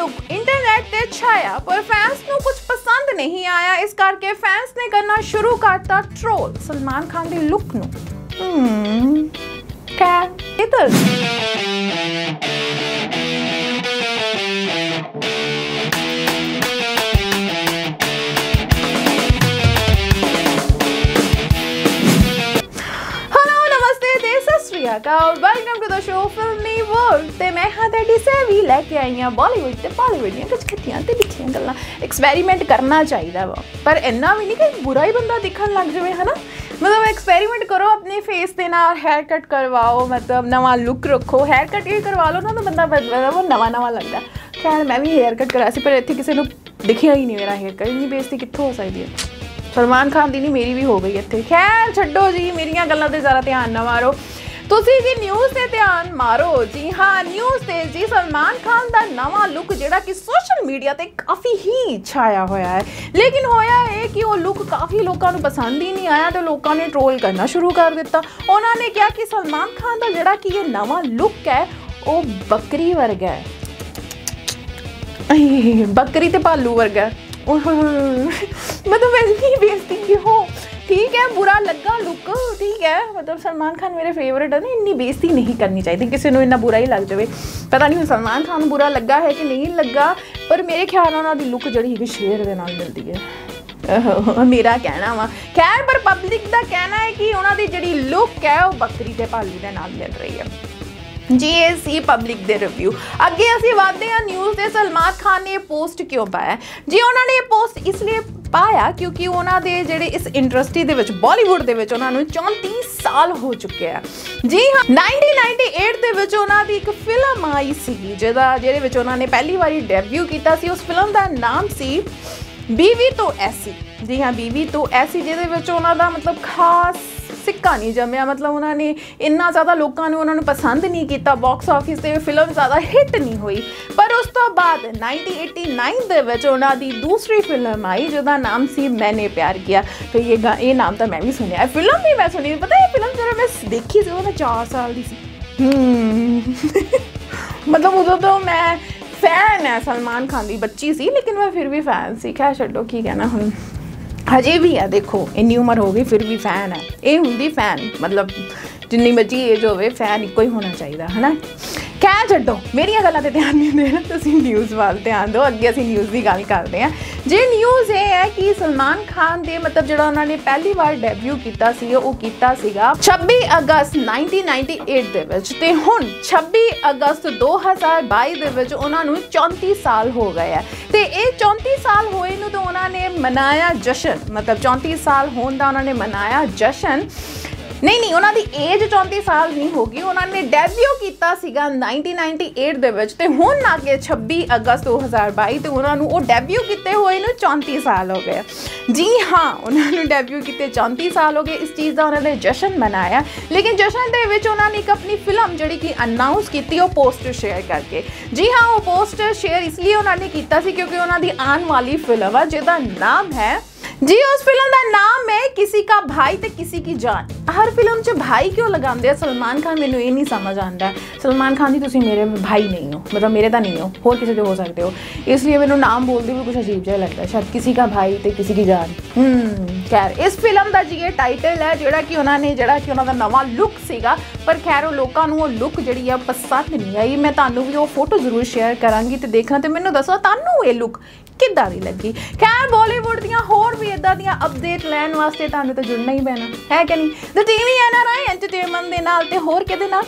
Look internet पे छाया पर fans को कुछ पसंद नहीं आया। इस करके फैंस ने करना शुरू करता ट्रोल सलमान खान के लुक नो। क्या? ਸਤਿ ਸ਼੍ਰੀ ਅਕਾਲ welcome to the show Filmy World ਤੇ ਮੈਂ ਹਾਂ ਤੁਹਾਡੀ ਸੇਵੀ ਲੈ ਕੇ ਆਈ ਹਾਂ ਬਾਲੀਵੁੱਡ ਤੇ ਬਾਲੀਵੁੱਡ ਦੀਆਂ ਕੁਝ ਖੱਟੀਆਂ ਤੇ ਮਿੱਠੀਆਂ ਗੱਲਾਂ ਐਕਸਪੈਰੀਮੈਂਟ ਕਰਨਾ ਚਾਹੀਦਾ ਵਾ ਪਰ ਇੰਨਾ ਵੀ ਨਹੀਂ ਕਿ ਬੁਰਾ ਹੀ ਬੰਦਾ ਦਿਖਣ ਲੱਗ ਜਾਵੇ ਹਨਾ ਮਤਲਬ ਐਕਸਪੈਰੀਮੈਂਟ ਕਰੋ ਆਪਣੇ ਫੇਸ ਦੇ ਨਾਲ ਹੈਅਰ ਕੱਟ ਕਰਵਾਓ ਮਤਲਬ ਨਵਾਂ ਲੁੱਕ ਰੱਖੋ ਹੈਅਰ ਕੱਟ ਇਹ ਕਰਵਾ ਲਓ ਨਾ ਤਾਂ ਬੰਦਾ ਮਤਲਬ ਉਹ ਨਵਾਂ ਨਵਾਂ ਲੱਗਦਾ ਖੈਰ ਮੈਂ ਵੀ ਹੈਅਰ ਕੱਟ ਕਰਾਇਆ ਸੀ ਪਰ ਇੱਥੇ ਕਿਸੇ ਨੂੰ ਦਿਖਿਆ ਹੀ ਨਹੀਂ ਮੇਰਾ ਹੈਅਰ ਕੱਟ ਇੰਨੀ ਬੇਇੱਜ਼ਤੀ ਕਿੱਥੋਂ ਹੋ ਸਕਦੀ ਹੈ ਸਲਮਾਨ ਖਾਨ ਦੀ ਨਹੀਂ ਮੇਰੀ ਵੀ ਹੋ ਗਈ ਇੱਥੇ ਖੈਰ ਛੱਡੋ ਜੀ ਮੇਰੀਆਂ ਗੱਲਾਂ ਤੇ ਜ਼ਰਾ ਧਿਆਨ ਨਾ ਮਾਰੋ ਤੁਸੀਂ ਵੀ ਨਿਊਜ਼ ਤੇ ਧਿਆਨ ਮਾਰੋ ਜੀ ਹਾਂ ਨਿਊਜ਼ ਤੇ ਜੀ ਸਲਮਾਨ ਖਾਨ ਦਾ ਨਵਾਂ ਲੁੱਕ ਜਿਹੜਾ ਕਿ ਸੋਸ਼ਲ ਮੀਡੀਆ ਤੇ ਕਾਫੀ ਹੀ ਛਾਇਆ ਹੋਇਆ ਹੈ ਲੇਕਿਨ ਹੋਇਆ ਇਹ ਕਿ ਉਹ ਲੁੱਕ ਕਾਫੀ ਲੋਕਾਂ ਨੂੰ ਪਸੰਦ ਹੀ ਨਹੀਂ ਆਇਆ ਤੇ ਲੋਕਾਂ ਨੇ ਟ੍ਰੋਲ ਕਰਨਾ ਸ਼ੁਰੂ ਕਰ ਦਿੱਤਾ ਉਹਨਾਂ ਨੇ ਕਿਹਾ ਕਿ ਸਲਮਾਨ ਖਾਨ ਦਾ ਜਿਹੜਾ ਕਿ ਇਹ ਨਵਾਂ ਲੁੱਕ ਹੈ ਉਹ ਬੱਕਰੀ ਵਰਗਾ ਹੈ ਅਈ, ਬੱਕਰੀ ਤੇ ਭਾਲੂ ਵਰਗਾ ਮਤਲਬ ਇੰਨੀ ਬੇਇੱਜ਼ਤੀ ਕਿਉਂ ਠੀਕ ਹੈ ਬੁਰਾ ਲੱਗਾ ਲੁੱਕ ਠੀਕ ਹੈ ਮਤਲਬ ਸਲਮਾਨ ਖਾਨ ਮੇਰੇ ਫੇਵਰਿਟ ਹੈ ਨਾ ਇੰਨੀ ਬੇਇੱਜ਼ਤੀ ਨਹੀਂ ਕਰਨੀ ਚਾਹੀਦੀ ਕਿਸੇ ਨੂੰ ਇੰਨਾ ਬੁਰਾ ਹੀ ਲੱਗ ਜਾਵੇ ਪਤਾ ਨਹੀਂ ਹੁਣ ਸਲਮਾਨ ਖਾਨ ਨੂੰ ਬੁਰਾ ਲੱਗਾ ਹੈ ਕਿ ਨਹੀਂ ਲੱਗਾ ਪਰ ਮੇਰੇ ਖਿਆਲ ਨਾਲ ਉਹਨਾਂ ਦੀ ਲੁੱਕ ਜਿਹੜੀ ਹੈਗੀ ਸ਼ੇਰ ਦੇ ਨਾਲ ਮਿਲਦੀ ਹੈ ਆਹੋ, ਮੇਰਾ ਕਹਿਣਾ ਵਾ ਖੈਰ ਪਰ ਪਬਲਿਕ ਦਾ ਕਹਿਣਾ ਹੈ ਕਿ ਉਹਨਾਂ ਦੀ ਜਿਹੜੀ ਲੁੱਕ ਹੈ ਉਹ ਬੱਕਰੀ ਤੇ ਭਾਲੂ ਦੇ ਨਾਲ ਮਿਲ ਰਹੀ ਹੈ ਜੀ ਇਹ ਸੀ ਪਬਲਿਕ ਦੇ ਰਿਵਿਊ ਅੱਗੇ ਅਸੀਂ ਵਧਦੇ ਹਾਂ ਨਿਊਜ਼ ਤੇ ਸਲਮਾਨ ਖਾਨ ਨੇ ਪੋਸਟ ਕਿਉਂ ਪਾਇਆ ਜੀ ਉਹਨਾਂ ਨੇ ਇਹ ਪੋਸਟ ਇਸ ਲਈ ਪਾਇਆ ਕਿਉਂਕਿ ਉਹਨਾਂ ਦੇ ਜਿਹੜੇ ਇਸ ਇੰਡਸਟਰੀ ਦੇ ਵਿੱਚ ਬਾਲੀਵੁੱਡ ਦੇ ਵਿੱਚ ਉਹਨਾਂ ਨੂੰ 34 ਸਾਲ ਹੋ ਚੁੱਕੇ ਆ ਜੀ ਹਾਂ 1998 ਦੇ ਵਿੱਚ ਉਹਨਾਂ ਦੀ ਇੱਕ ਫਿਲਮ ਆਈ ਸੀ ਜਿਹਦਾ ਜਿਹਦੇ ਵਿੱਚ ਉਹਨਾਂ ਨੇ ਪਹਿਲੀ ਵਾਰੀ ਡੈਬਿਊ ਕੀਤਾ ਸੀ ਉਸ ਫਿਲਮ ਦਾ ਨਾਮ ਸੀ ਬੀਵੀ ਤੋਂ ਐਸੀ ਜੀ ਹਾਂ ਬੀਵੀ ਤੋਂ ਐਸੀ ਜਿਹਦੇ ਵਿੱਚ ਉਹਨਾਂ ਦਾ ਮਤਲਬ ਖਾਸ ਸਿੱਕਾ ਨਹੀਂ ਜੰਮਿਆ। ਮਤਲਬ ਉਹਨਾਂ ਨੇ ਇੰਨਾ ਜ਼ਿਆਦਾ ਲੋਕਾਂ ਨੂੰ ਉਹਨਾਂ ਨੂੰ ਪਸੰਦ ਨਹੀਂ ਕੀਤਾ। ਬਾਕਸ ਆਫਿਸ ਤੇ ਫਿਲਮ ਜ਼ਿਆਦਾ ਹਿੱਟ ਨਹੀਂ ਹੋਈ। ਪਰ ਉਸ ਤੋਂ ਬਾਅਦ 1989 ਦੇ ਵਿੱਚ ਉਹਨਾਂ ਦੀ ਦੂਸਰੀ ਫਿਲਮ ਆਈ, ਜਿਹਦਾ ਨਾਮ ਸੀ ਮੈਨੇ ਪਿਆਰ ਕੀਤਾ ਤੇ ਇਹ ਗਾ- ਇਹ ਨਾਮ ਤਾਂ ਮੈਂ ਵੀ ਸੁਣਿਆ। ਫਿਲਮ ਵੀ ਮੈਂ ਸੁਣੀ ਪਤਾ ਇਹ ਫਿਲਮ ਜਦੋਂ ਮੈਂ ਦੇਖੀ ਸੀ, ਉਹ ਮੈਂ 4 ਸਾਲ ਦੀ ਸੀ। ਮਤਲਬ ਉਦੋਂ ਤੋਂ ਮੈਂ ਫੈਨ ਹੈ ਸਲਮਾਨ ਖਾਨ ਦੀ ਬੱਚੀ ਸੀ, ਲੇਕਿਨ ਮੈਂ ਫਿਰ ਵੀ ਫੈਨ ਸੀ। ਖੈਰ, ਛੱਡੋ, ਕੀ ਕਹਿਣਾ ਹੁਣ। ਹਜੇ ਵੀ ਆ, ਦੇਖੋ, ਇੰਨੀ ਉਮਰ ਹੋ ਗਈ, ਫਿਰ ਵੀ ਫੈਨ ਹੈ ਇਹ ਹੁੰਦੀ ਫੈਨ ਮਤਲਬ ਜਿੰਨੀ ਮਰਜ਼ੀ ਏਜ ਹੋਵੇ ਫੈਨ ਇੱਕੋ ਹੀ ਹੋਣਾ ਚਾਹੀਦਾ, ਹਨਾ? ਕਹਿ ਛੱਡੋ, ਮੇਰੀਆਂ ਗੱਲਾਂ ਤੇ ਧਿਆਨ ਨਹੀਂ ਦੇਣਾ, ਤੁਸੀਂ ਨਿਊਜ਼ ਵੱਲ ਧਿਆਨ ਦਿਓ, ਅੱਗੇ ਅਸੀਂ ਨਿਊਜ਼ ਦੀ ਗੱਲ ਕਰਦੇ ਹਾਂ। ਜੇ ਨਿਊਜ਼ ਇਹ ਹੈ ਕਿ ਸਲਮਾਨ ਖਾਨ ਦੇ, ਮਤਲਬ ਜਿਹੜਾ ਉਹਨਾਂ ਨੇ ਪਹਿਲੀ ਵਾਰ ਡੈਬਿਊ ਕੀਤਾ ਸੀ, ਉਹ ਕੀਤਾ ਸੀਗਾ 26 ਅਗਸਤ 1998 ਦੇ ਵਿੱਚ, ਤੇ ਹੁਣ 26 ਅਗਸਤ 2022 ਦੇ ਵਿੱਚ ਉਹਨਾਂ ਨੂੰ 34 ਸਾਲ ਹੋ ਗਏ ਆ। ਤੇ ਇਹ 34 ਸਾਲ ਹੋਏ ਨੂੰ ਤਾਂ ਉਹਨਾਂ मनाया जश्न। मतलब चौंतीस साल होने उन्होंने मनाया जश्न। ਨਹੀਂ ਨਹੀਂ ਉਹਨਾਂ ਦੀ ਏਜ 34 ਸਾਲ ਨਹੀਂ ਹੋਗੀ ਉਹਨਾਂ ਨੇ ਡੈਬਿਊ ਕੀਤਾ ਸੀਗਾ 1998 ਦੇ ਵਿੱਚ ਤੇ ਹੁਣ ਆ ਕੇ 26 ਅਗਸਤ 2022 ਤੇ ਉਹਨਾਂ ਨੂੰ ਉਹ ਡੈਬਿਊ ਕੀਤੇ ਹੋਏ ਨੂੰ 34 ਸਾਲ ਹੋ ਗਏ ਜੀ ਹਾਂ ਉਹਨਾਂ ਨੂੰ ਡੈਬਿਊ ਕੀਤੇ 34 ਸਾਲ ਹੋ ਗਏ ਇਸ ਚੀਜ਼ ਦਾ ਉਹਨਾਂ ਨੇ ਜਸ਼ਨ ਮਨਾਇਆ ਲੇਕਿਨ ਜਸ਼ਨ ਦੇ ਵਿੱਚ ਉਹਨਾਂ ਨੇ ਇੱਕ ਆਪਣੀ ਫਿਲਮ ਜਿਹੜੀ ਕਿ ਅਨਾਉਂਸ ਕੀਤੀ ਉਹ ਪੋਸਟਰ ਸ਼ੇਅਰ ਕਰਕੇ ਜੀ ਹਾਂ ਉਹ ਪੋਸਟਰ ਸ਼ੇਅਰ ਇਸ ਲਈ ਉਹਨਾਂ ਨੇ ਕੀਤਾ ਸੀ ਕਿਉਂਕਿ ਉਹਨਾਂ ਦੀ ਆਉਣ ਵਾਲੀ ਫਿਲਮ ਆ ਜਿਹਦਾ ਨਾਮ ਹੈ जी उस फिल्म का नाम है किसी का भाई ਤੇ किसी की जान ਹਰ ਫਿਲਮ 'ਚ ਭਾਈ ਕਿਉਂ ਲਗਾਉਂਦੇ ਆ ਸਲਮਾਨ ਖਾਨ ਮੈਨੂੰ ਇਹ ਨਹੀਂ ਸਮਝ ਆਉਂਦਾ ਸਲਮਾਨ ਖਾਨ ਜੀ ਤੁਸੀਂ ਮੇਰੇ ਭਾਈ ਨਹੀਂ ਹੋ ਮਤਲਬ ਮੇਰੇ ਤਾਂ ਨਹੀਂ ਹੋ ਹੋਰ ਕਿਸੇ ਦੇ ਹੋ ਸਕਦੇ ਹੋ ਇਸ ਲਈ ਮੈਨੂੰ ਨਾਮ ਬੋਲਦੇ ਵੀ ਕੁਝ ਅਜੀਬ ਜਿਹਾ ਲੱਗਦਾ ਸ਼ਾਇਦ ਕਿਸੇ ਦਾ ਭਾਈ ਤੇ ਕਿਸੇ ਦੀ ਜਾਨ ਹਮ ਖੈਰ ਇਸ ਫਿਲਮ ਦਾ ਜੀ ਇਹ ਟਾਈਟਲ ਹੈ ਜਿਹੜਾ ਕਿ ਉਹਨਾਂ ਨੇ ਜਿਹੜਾ ਕਿ ਉਹਨਾਂ ਦਾ ਨਵਾਂ ਲੁੱਕ ਸੀਗਾ ਪਰ ਖੈਰ ਉਹ ਲੋਕਾਂ ਨੂੰ ਉਹ ਲੁੱਕ ਜਿਹੜੀ ਆ ਪਸੰਦ ਨਹੀਂ ਆਈ ਮੈਂ ਤੁਹਾਨੂੰ ਵੀ ਉਹ ਫੋਟੋ ਜ਼ਰੂਰ ਸ਼ੇਅਰ ਕਰਾਂਗੀ ਤੇ ਦੇਖਣਾ ਤੇ ਮੈਨੂੰ ਦੱਸੋ ਤੁਹਾਨੂੰ ਇਹ ਲੁੱਕ ਕਿੱਦਾਂ ਦੀ ਲੱਗੀ? ਖੈਰ ਬਾਲੀਵੁੱਡ ਦੀਆਂ ਹੋਰ ਵੀ ਇਦਾਂ ਦੀਆਂ ਅਪਡੇਟ ਲੈਣ ਵਾਸਤੇ ਤੁਹਾਨੂੰ ਤਾਂ ਜੁੜਨਾ ਹੀ ਪੈਣਾ, ਹੈ ਕਿ ਨਹੀਂ? ਤੇ ਟੀਵੀ ਐਨਆਰਆਈ ਐਂਟਰਟੇਨਮੈਂਟ ਦੇ ਨਾਲ ਤੇ ਹੋਰ ਕਿਹਦੇ ਨਾਲ?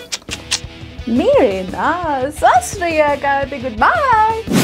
ਮੇਰੇ ਨਾਲ। ਸਤਿ ਸ਼੍ਰੀ ਅਕਾਲ ਤੇ ਗੁੱਡ ਬਾਏ